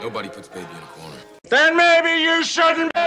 Nobody puts baby in a corner. Then maybe you shouldn't be